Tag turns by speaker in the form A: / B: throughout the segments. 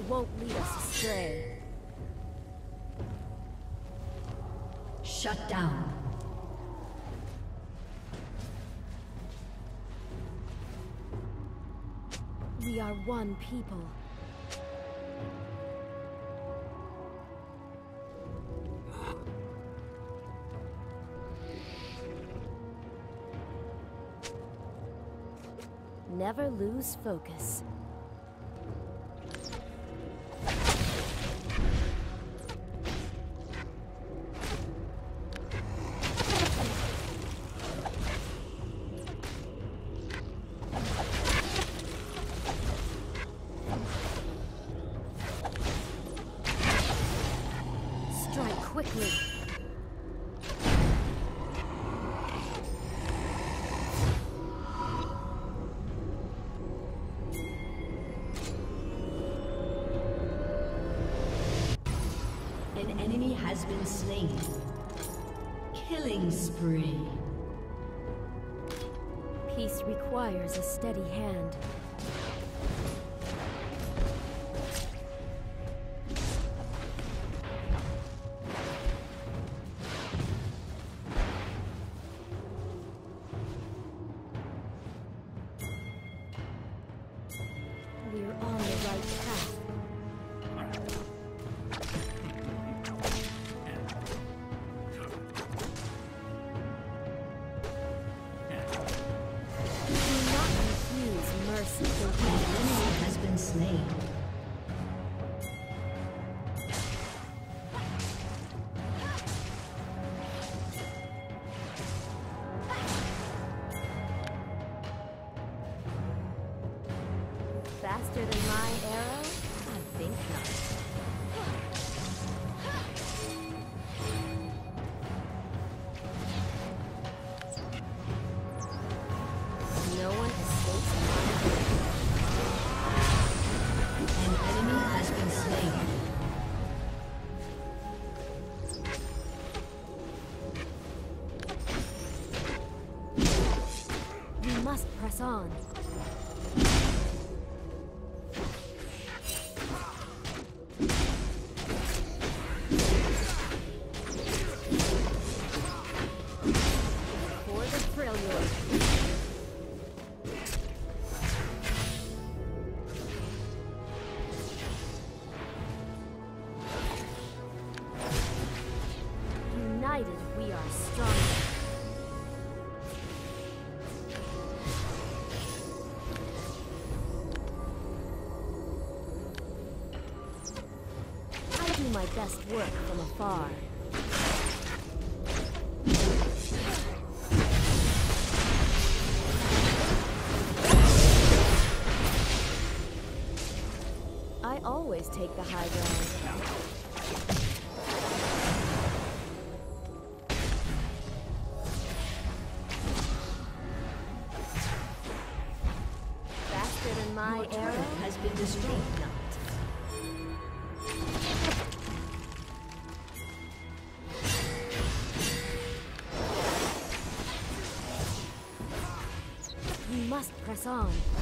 A: they won't lead us astray.
B: Shut down.
A: We are one people. Never lose focus.
B: been slain. Killing spree.
A: Peace requires a steady hand. best work from afar. I always take the high ground. us on.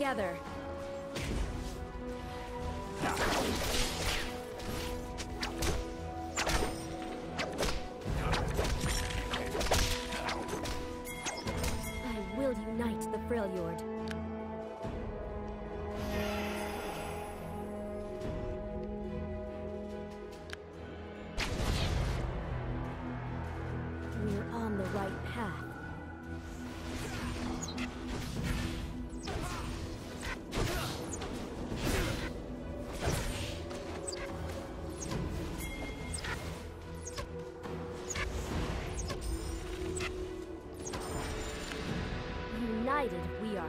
A: together.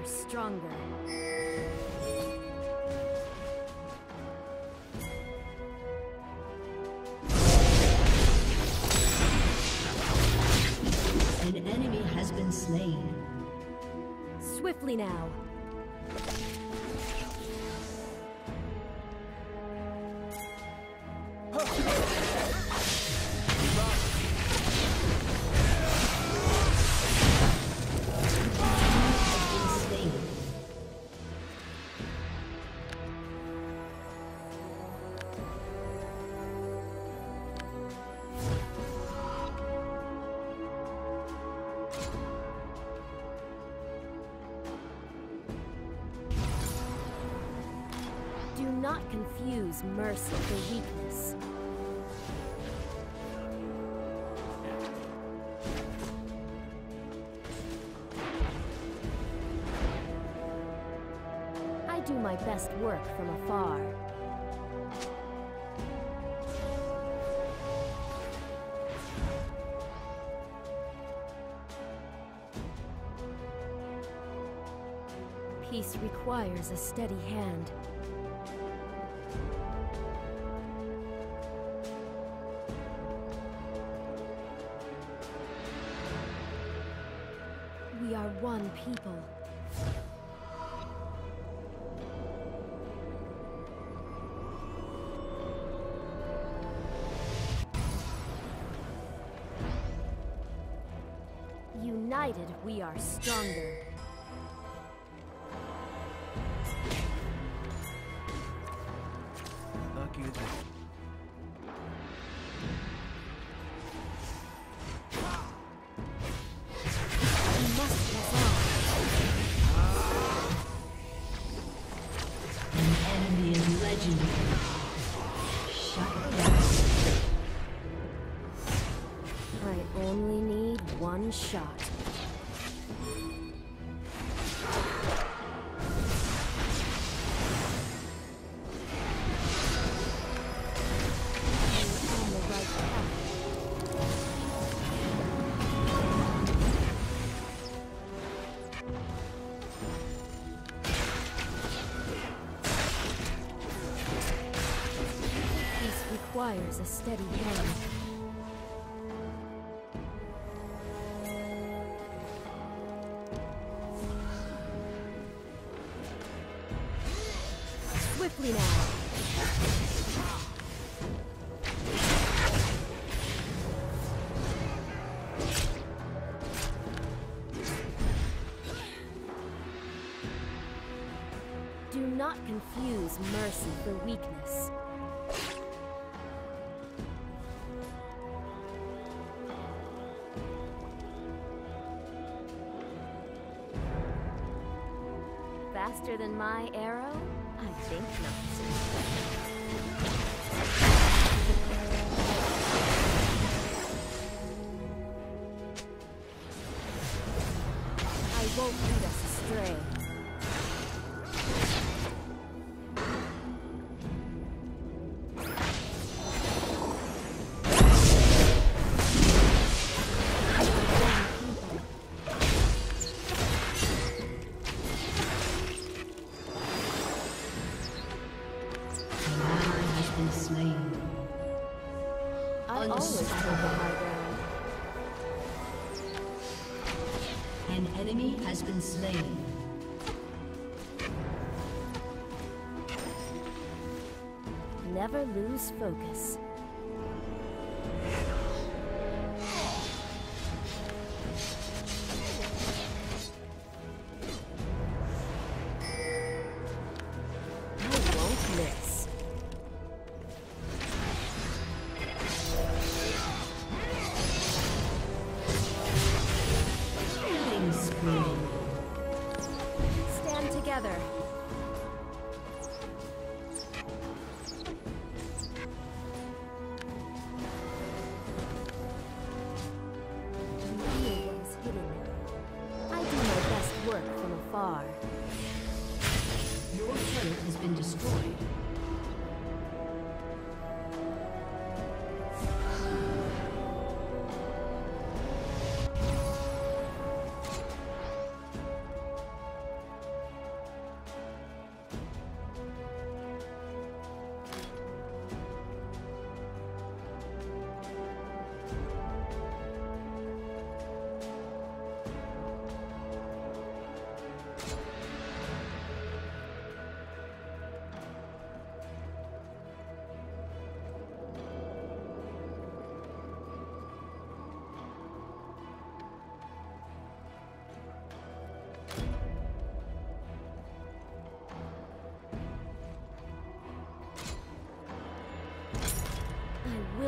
A: Are stronger. Confuse mercy for weakness. I do my best work from afar. Peace requires a steady hand. We are stronger.
C: Lucky as
A: We requires a steady hand. Swiftly now. Do not confuse mercy for weakness. Faster than my arrow? I think not. I won't lead us Never lose focus.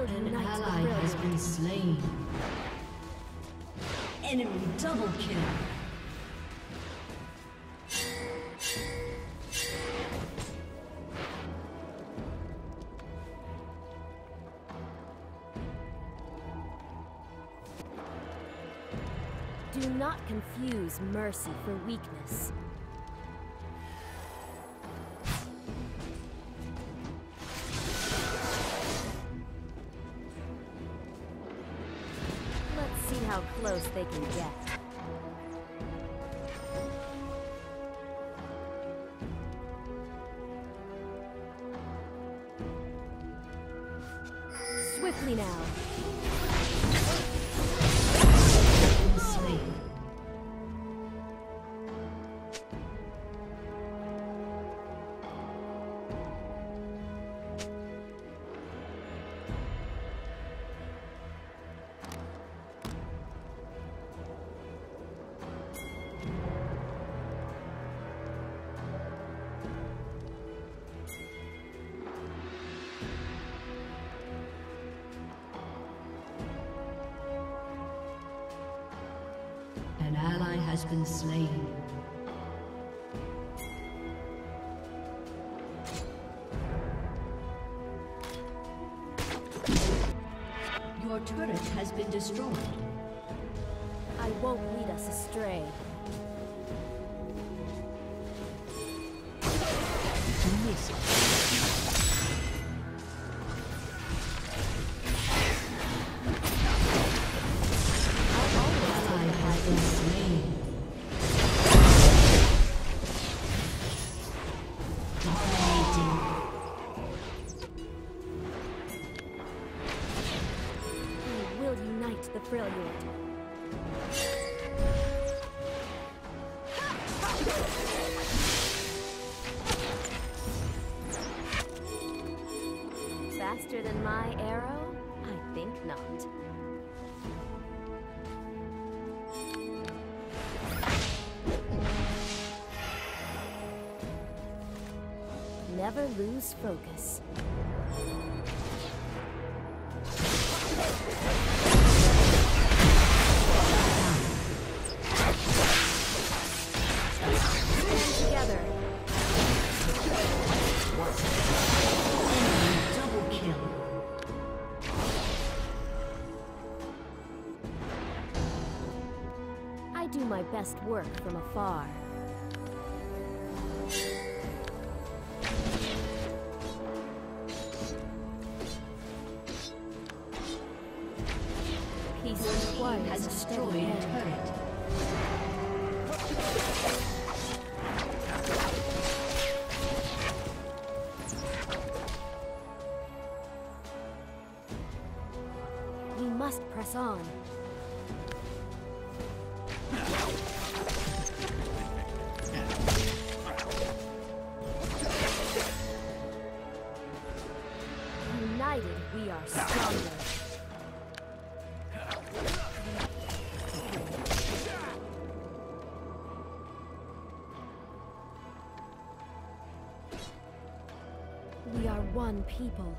B: An ally has been slain. Enemy double kill.
A: Do not confuse mercy for weakness.
B: Has been slain. Your turret has been destroyed.
A: I won't lead us astray.
B: Ally
A: the brilliant. Faster than my arrow? I think not. Never lose focus. Best work from afar. Peace requires
B: has
A: a steady
B: destroyed a
A: hand.
B: turret.
A: We must press on. People.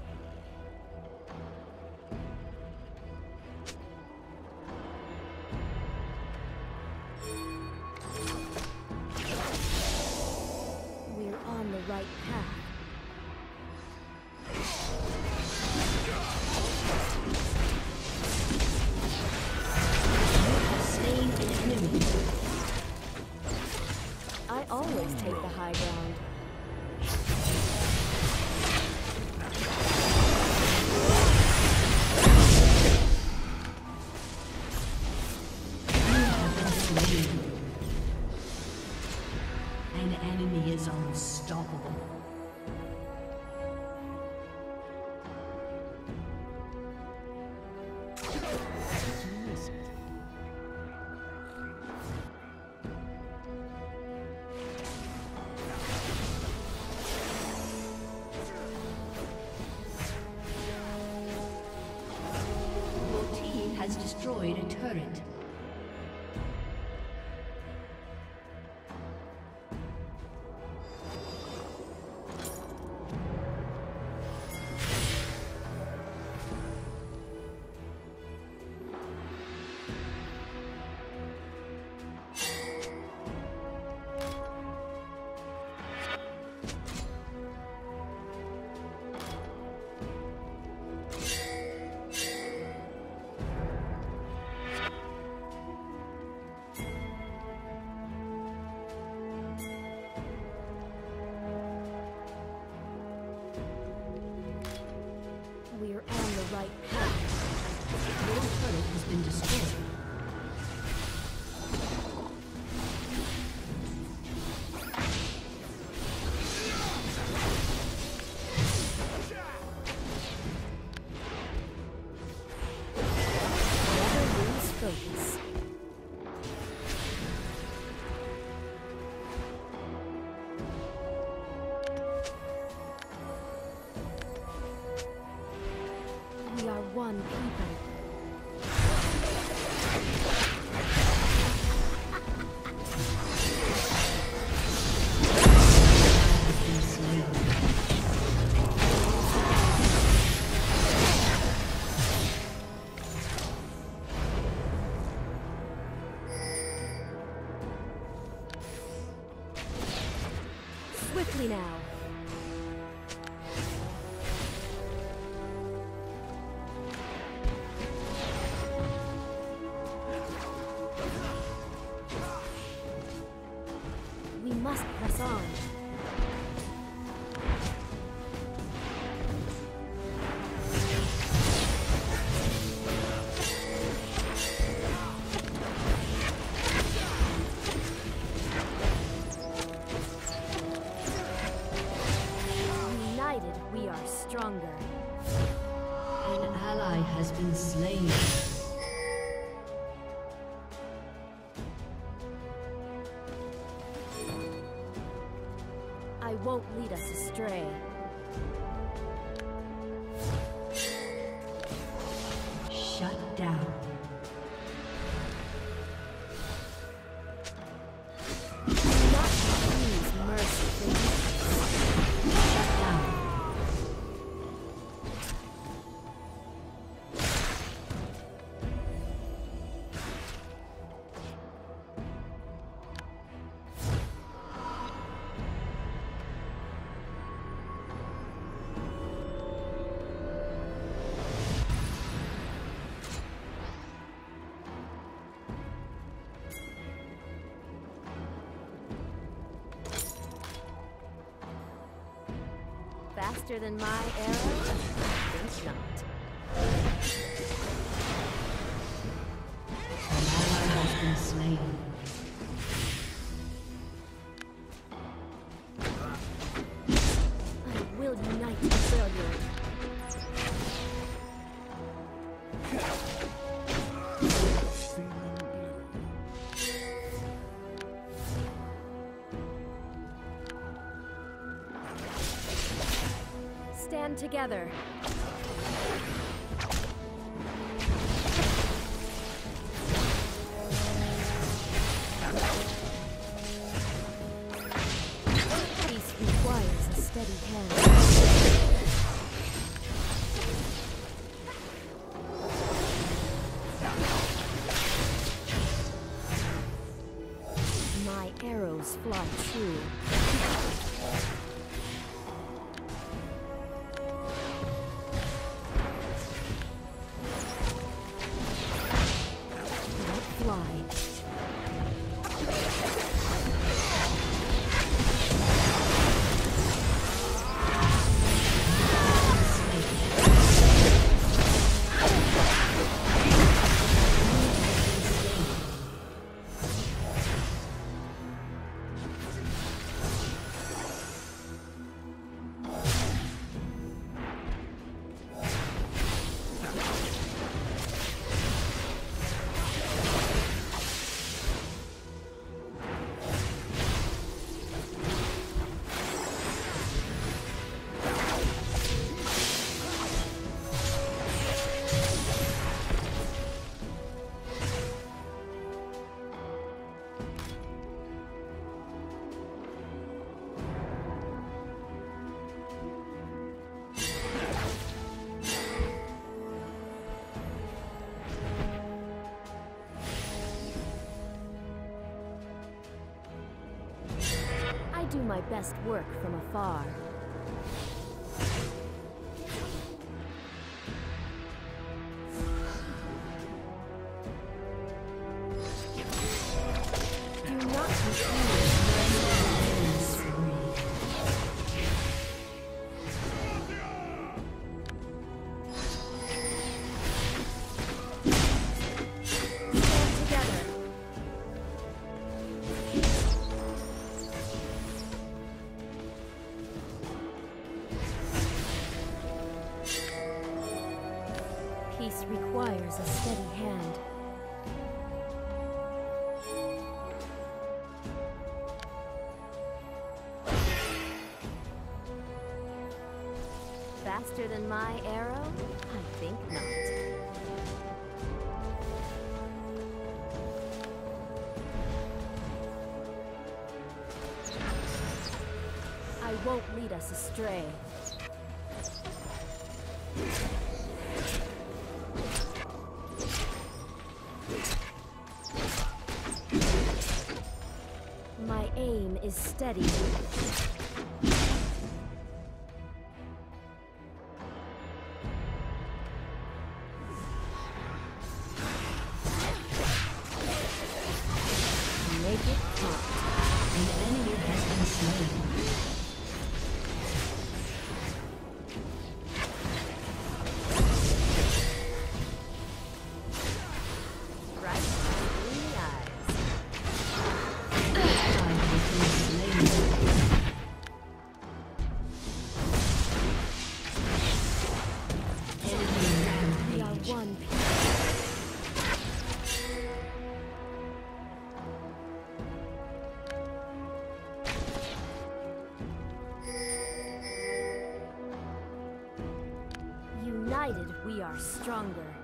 B: Turret.
A: song. astray. faster than my arrow? I think not. together. my best work from afar. faster than my arrow? I think not. I won't lead us astray. We are stronger.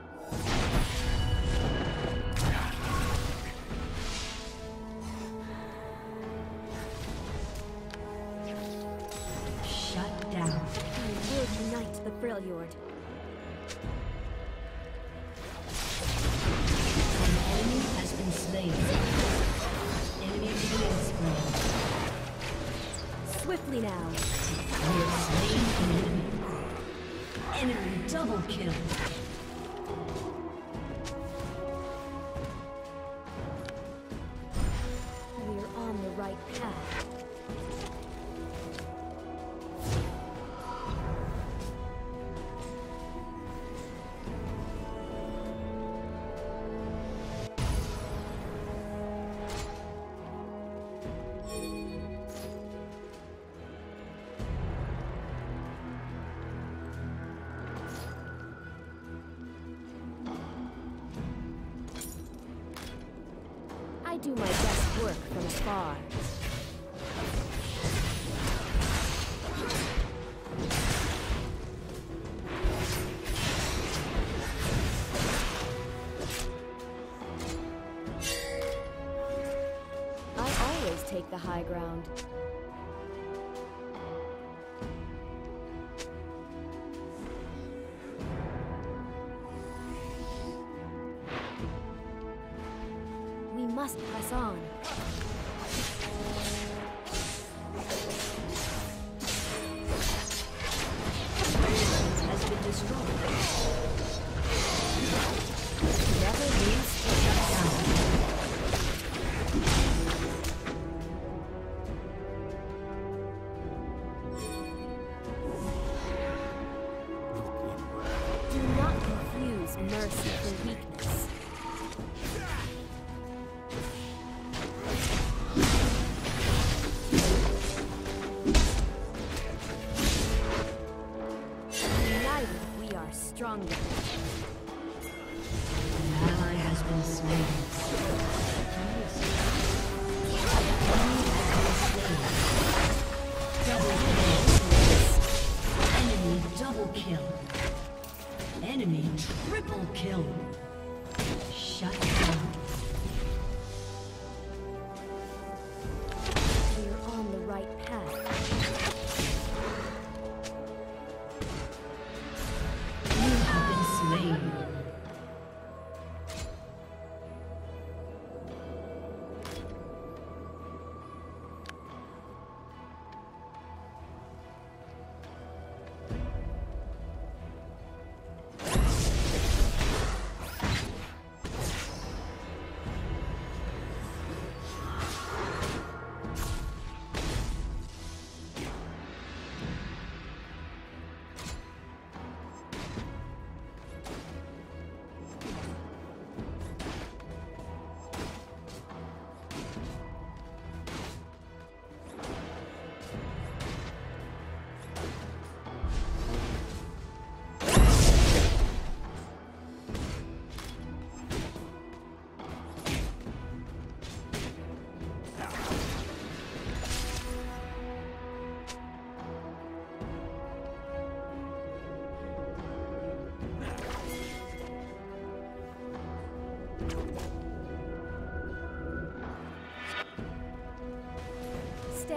A: do my best work from afar. mercy weakness.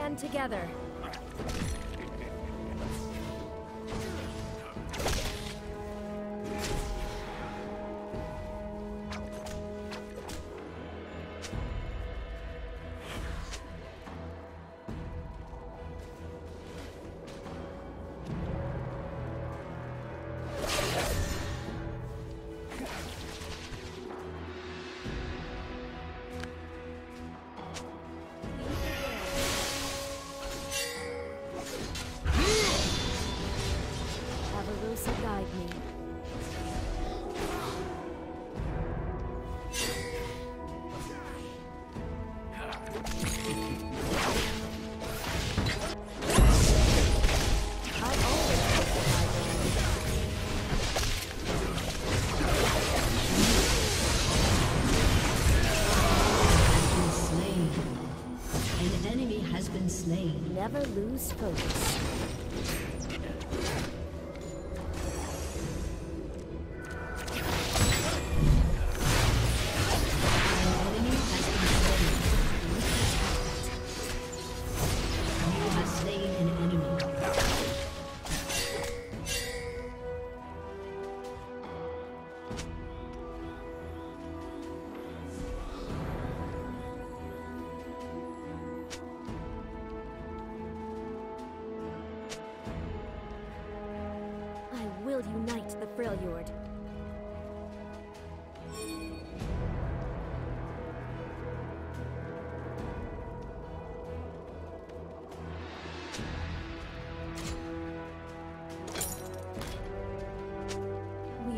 A: Stand together. Lose focus. We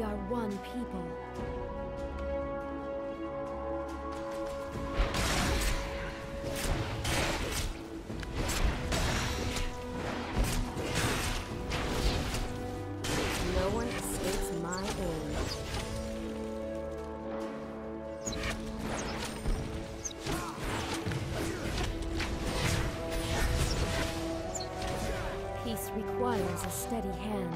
A: are one people. A steady hand.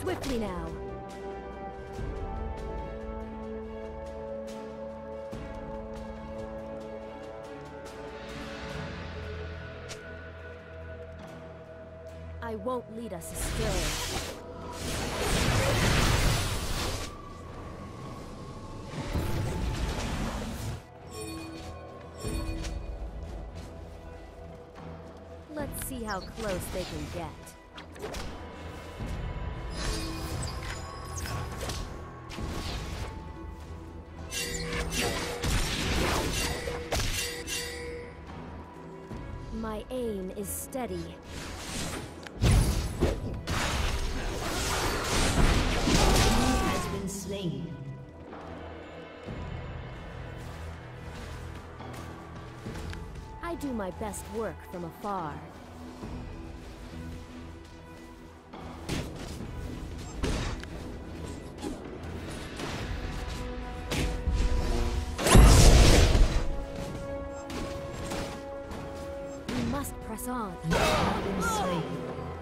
A: Swiftly now. I won't lead us astray. How close they can get. My aim is steady.
B: Has been slain.
A: I do my best work from afar. Must press on.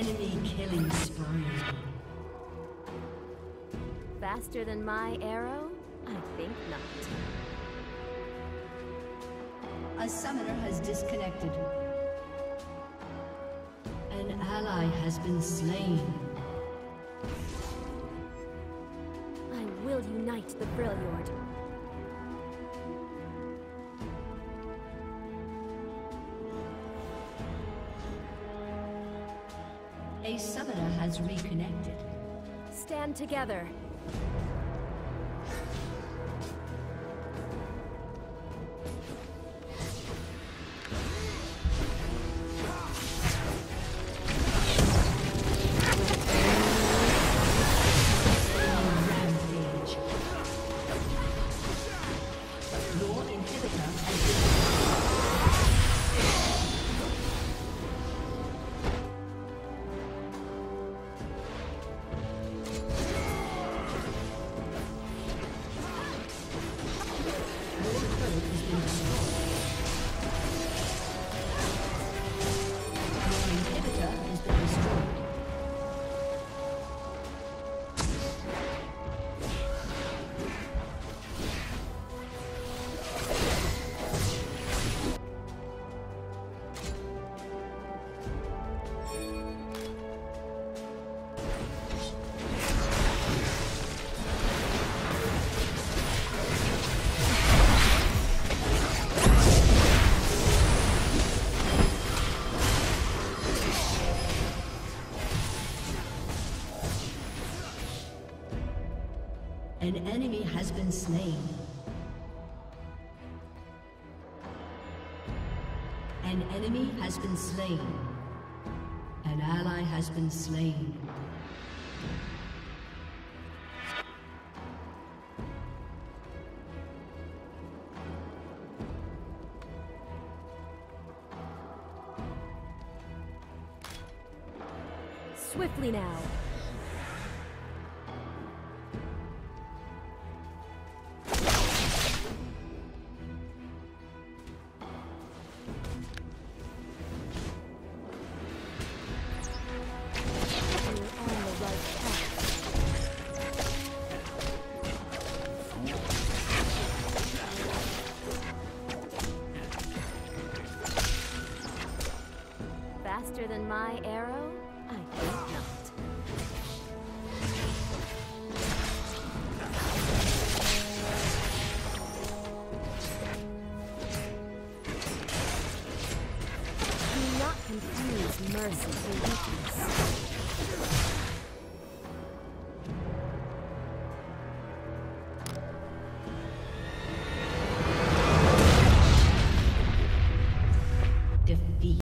B: Enemy killing spree.
A: Faster than my arrow? I think not.
B: A summoner has disconnected. An ally has been slain. Reconnected.
A: Stand together.
B: An enemy has been slain. An enemy has been slain. An ally has been slain.
A: Swiftly now.